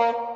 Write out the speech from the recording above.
Bye.